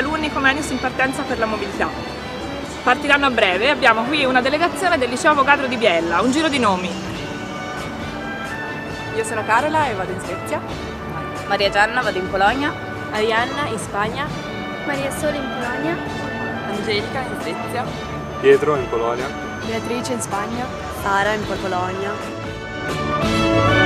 alunni Comenius in partenza per la mobilità. Partiranno a breve, abbiamo qui una delegazione del liceo Avogadro di Biella, un giro di nomi. Io sono Carola e vado in Svezia. Maria Gianna, vado in Polonia. Arianna in Spagna. Maria Sole in Polonia. Angelica in Svezia. Pietro in Polonia. Beatrice in Spagna. Sara in Polonia.